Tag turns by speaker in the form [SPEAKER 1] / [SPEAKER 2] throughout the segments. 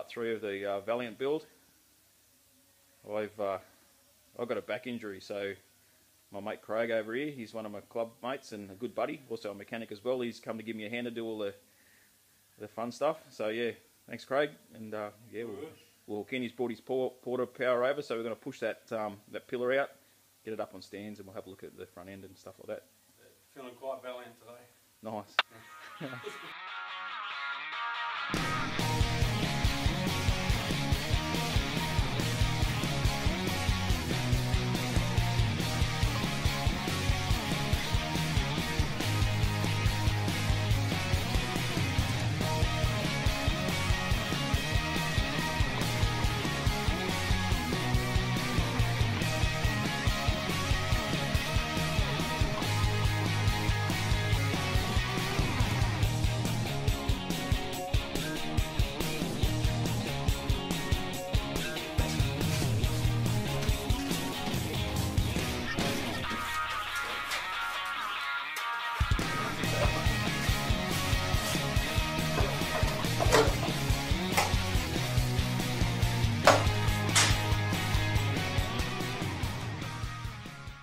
[SPEAKER 1] part three of the uh, Valiant build. I've uh, I've got a back injury, so my mate Craig over here, he's one of my club mates and a good buddy, also a mechanic as well. He's come to give me a hand to do all the the fun stuff. So yeah, thanks Craig, and uh, yeah, we'll, well Kenny's brought his Porta Power over, so we're going to push that um, that pillar out, get it up on stands, and we'll have a look at the front end and stuff like that.
[SPEAKER 2] Feeling quite valiant today.
[SPEAKER 1] Nice.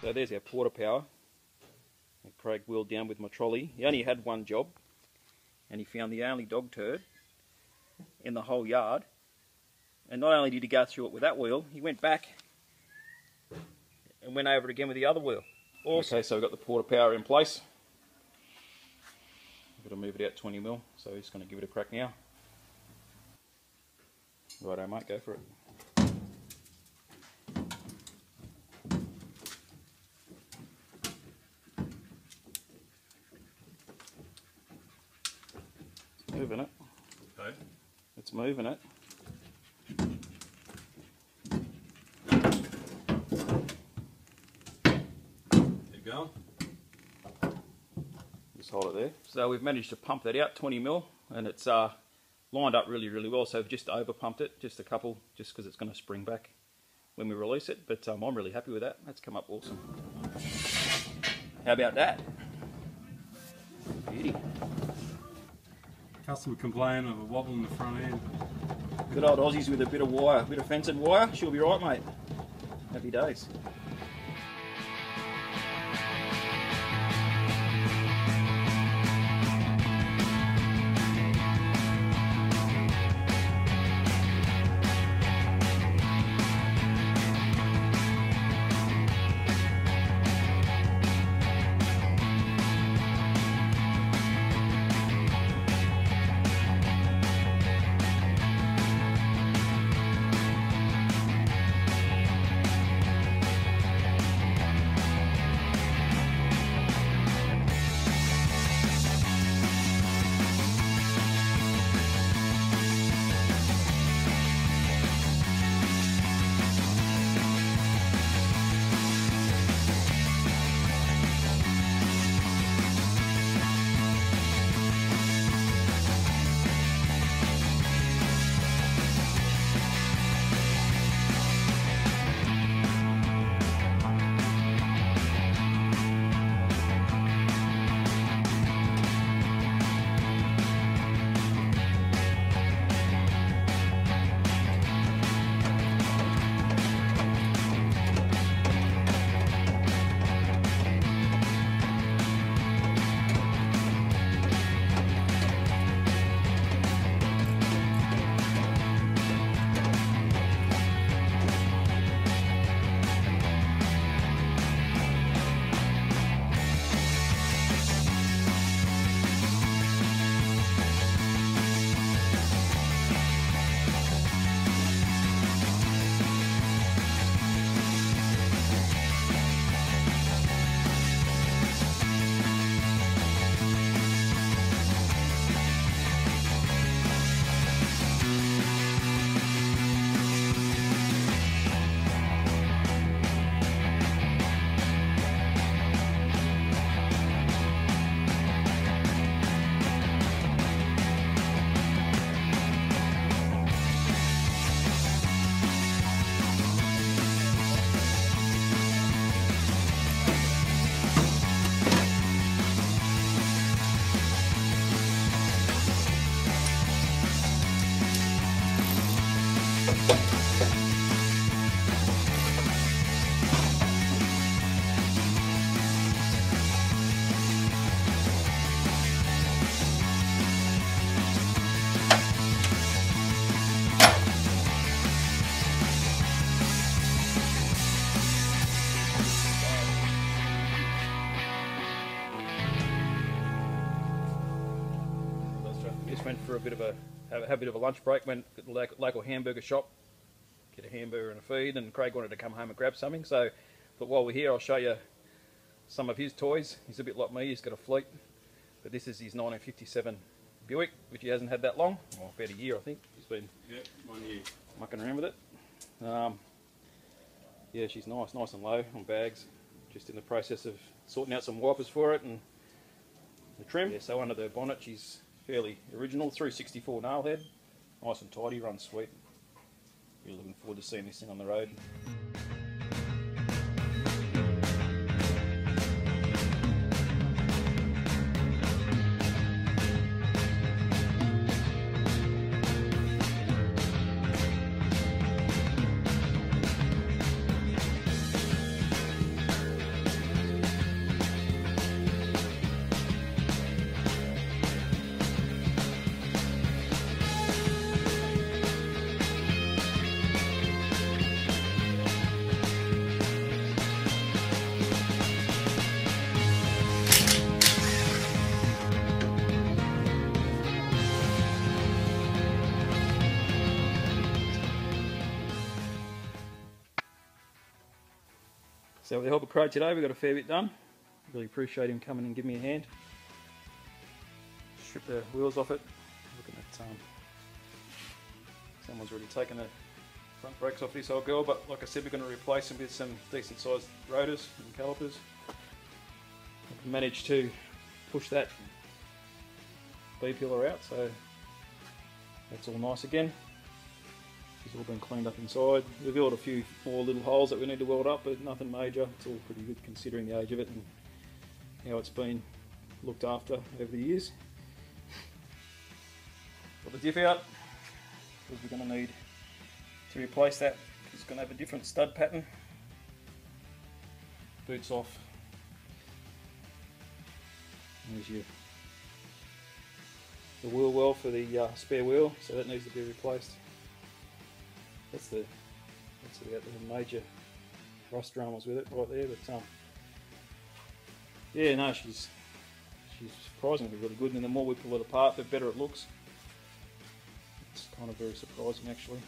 [SPEAKER 1] So there's our Porta Power. And Craig wheeled down with my trolley. He only had one job, and he found the only dog turd in the whole yard. And not only did he go through it with that wheel, he went back and went over it again with the other wheel. Awesome. Okay, so we've got the Porta Power in place. We've got to move it out 20 mil, so he's going to give it a crack now. Righto, mate, go for it. Moving it.
[SPEAKER 2] Okay.
[SPEAKER 1] It's moving it.
[SPEAKER 2] Keep going.
[SPEAKER 1] Just hold it there. So we've managed to pump that out 20 mil and it's uh, lined up really, really well. So we've just over pumped it, just a couple, just because it's going to spring back when we release it. But um, I'm really happy with that. That's come up awesome. How about that? Beauty.
[SPEAKER 2] Customer complained of a wobble in the front end.
[SPEAKER 1] Good old Aussies with a bit of wire, a bit of fencing wire. She'll be right, mate. Happy days. Went for a bit of a have, have a bit of a lunch break. Went to the local, local hamburger shop, get a hamburger and a feed. And Craig wanted to come home and grab something. So, but while we're here, I'll show you some of his toys. He's a bit like me. He's got a fleet, but this is his 1957 Buick, which he hasn't had that long. Well, about a year, I think. He's been
[SPEAKER 2] Yep, one year.
[SPEAKER 1] mucking around with it. Um, yeah, she's nice, nice and low on bags. Just in the process of sorting out some wipers for it and the trim. Yeah, so under the bonnet, she's fairly original. 364 nail head, nice and tidy, runs sweet. Really looking forward to seeing this thing on the road. With the help of Craig today, we got a fair bit done. Really appreciate him coming and giving me a hand. Strip the wheels off it. At um, someone's already taken the front brakes off this old girl, but like I said, we're going to replace them with some decent sized rotors and calipers. I've managed to push that B pillar out, so that's all nice again. It's all been cleaned up inside. We've got a few more little holes that we need to weld up, but nothing major. It's all pretty good considering the age of it and how it's been looked after over the years. Got the diff out because we're going to need to replace that. It's going to have a different stud pattern. Boots off. There's your the wheel well for the uh, spare wheel, so that needs to be replaced. That's the that's the, the major rust dramas with it right there. But um, yeah, no, she's she's surprisingly really good. And the more we pull it apart, the better it looks. It's kind of very surprising actually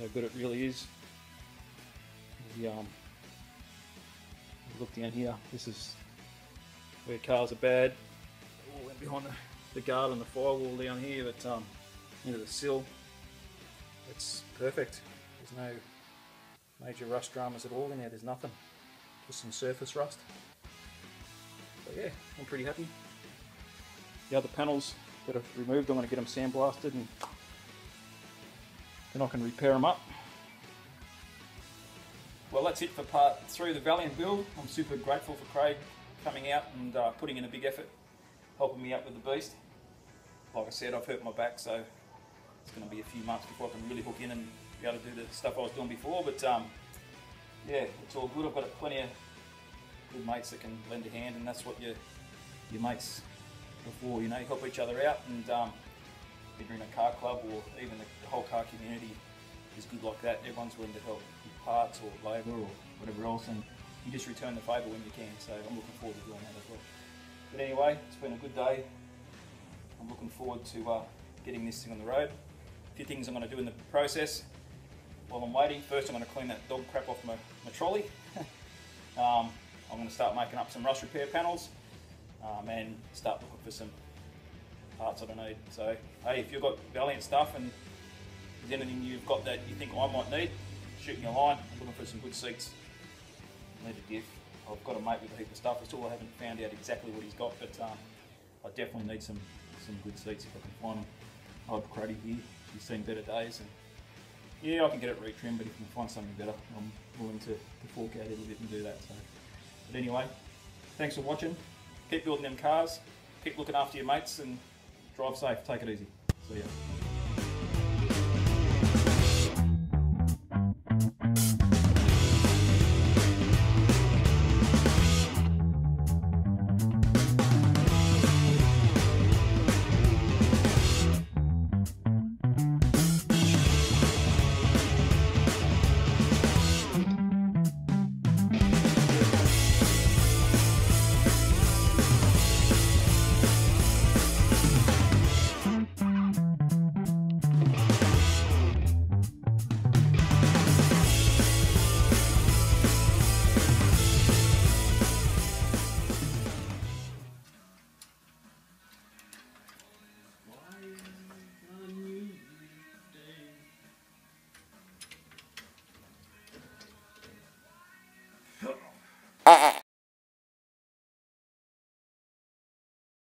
[SPEAKER 1] how good it really is. The, um, look down here. This is where cars are bad. All went behind the, the guard and the firewall down here, but um, into the sill. It's perfect. There's no major rust dramas at all in there. There's nothing. Just some surface rust. But yeah, I'm pretty happy. The other panels that I've removed, I'm going to get them sandblasted and then I can repair them up. Well, that's it for part three of the Valiant build. I'm super grateful for Craig coming out and uh, putting in a big effort, helping me out with the beast. Like I said, I've hurt my back, so it's going to be a few months before I can really hook in and be able to do the stuff I was doing before. But um, yeah, it's all good. I've got plenty of good mates that can lend a hand, and that's what your your mates before. You know, you help each other out, and um, either in a car club or even the, the whole car community is good like that. Everyone's willing to help with parts or labour or whatever else, and you just return the favour when you can. So I'm looking forward to doing that as well. But anyway, it's been a good day. I'm looking forward to uh, getting this thing on the road. A few things I'm going to do in the process while I'm waiting. First, I'm going to clean that dog crap off my, my trolley. um, I'm going to start making up some rust repair panels um, and start looking for some parts I need. So, hey, if you've got Valiant stuff and there's anything you've got that you think I might need, shoot me a line. I'm looking for some good seats. Need a diff. I've got a mate with a heap of stuff. I still haven't found out exactly what he's got, but um, I definitely need some some good seats if I can find them. Old Cruddy here, she's seen better days, and yeah, I can get it retrimmed, but if you can find something better, I'm willing to, to fork out a little bit and do that. So, but anyway, thanks for watching. Keep building them cars. Keep looking after your mates and drive safe. Take it easy. See ya.